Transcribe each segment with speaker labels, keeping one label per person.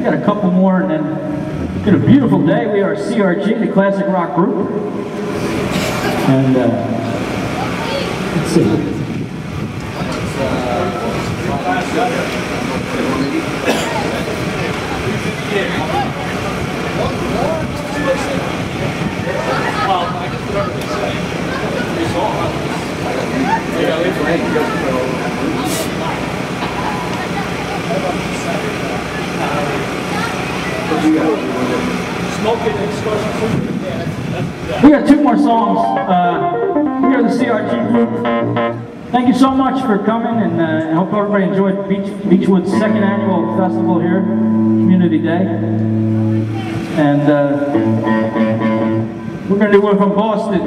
Speaker 1: we got a couple more and then it's a beautiful day. We are CRG, the classic rock group. And uh, let's see. We got two more songs. Uh, we are the CRG group. Thank you so much for coming, and uh, I hope everybody enjoyed Beach, Beechwood's second annual festival here, Community Day. And uh, we're going to do one from Boston.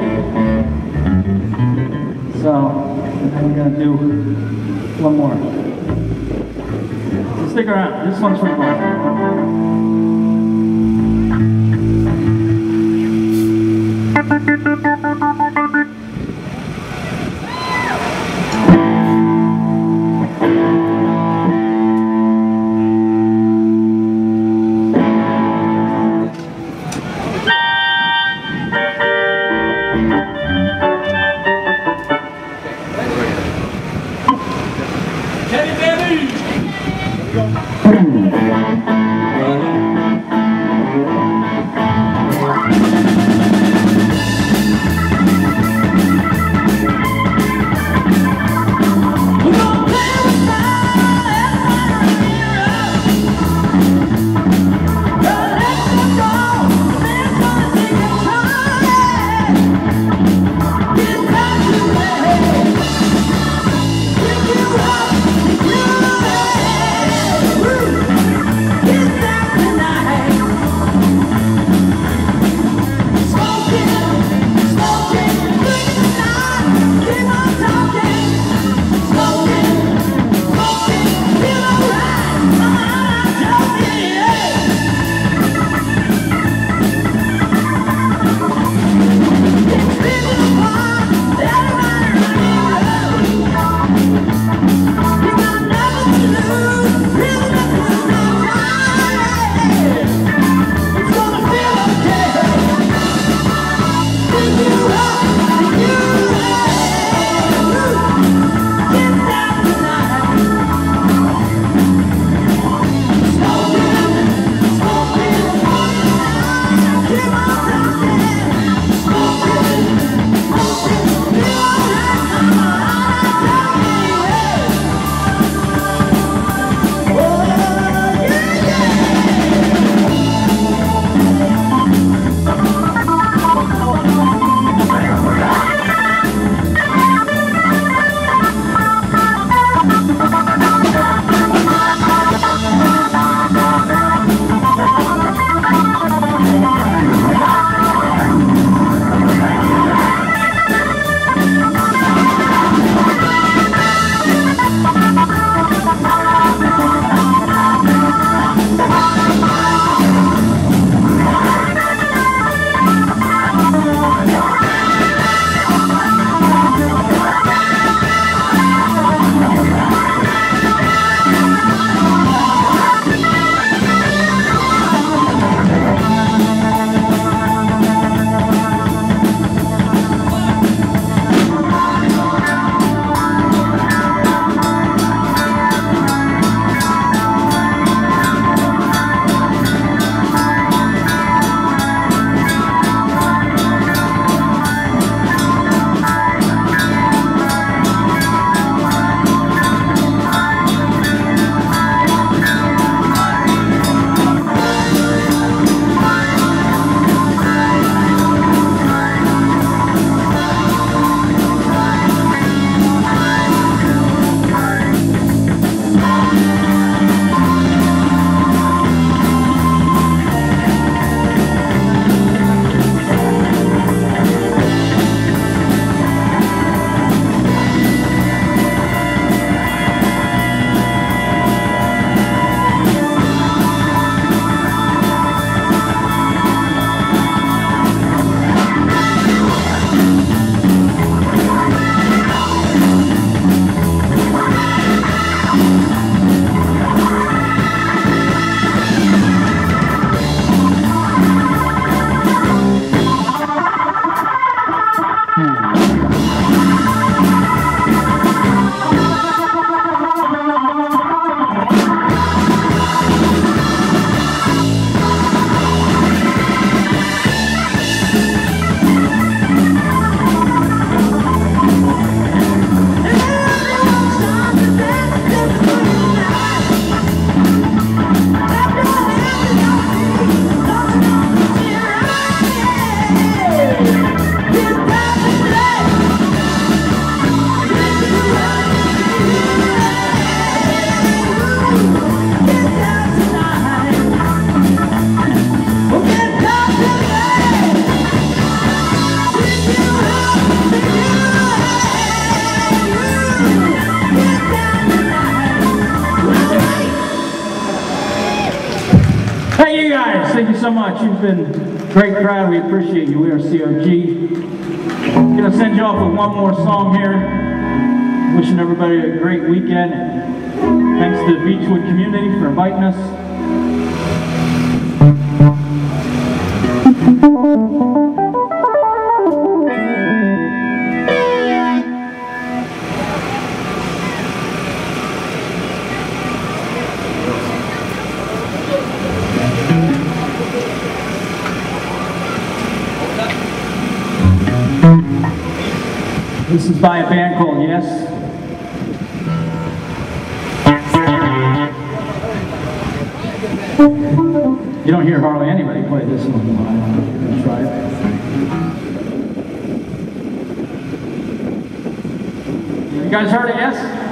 Speaker 1: So, and we're going to do one more. Stick around. This one's from Boston. Much. You've been great crowd. We appreciate you. We are CRG. I'm to send you off with one more song here. Wishing everybody a great weekend. Thanks to the Beechwood community for inviting us. This is by a band called Yes. You don't hear hardly anybody play this one. Try it. You guys heard it, yes?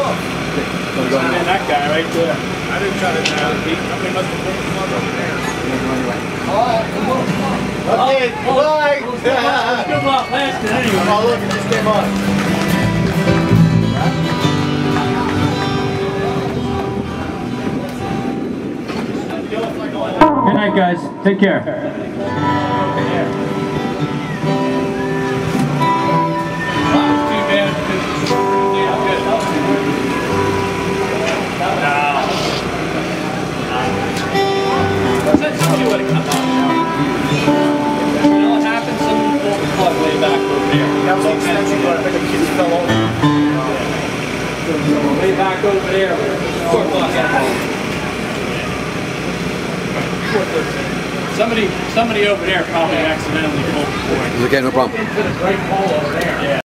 Speaker 2: Showed us off.
Speaker 3: And that guy right there. I didn't try to down. Somebody must have pulled the plug over there.
Speaker 2: Alright, come on, come on. Okay, goodbye.
Speaker 1: Good luck, last anyway.
Speaker 2: Oh, look, it just came on.
Speaker 1: Good night, guys. Take care.
Speaker 3: Too Over there probably accidentally pulled the cord
Speaker 4: Okay, no problem.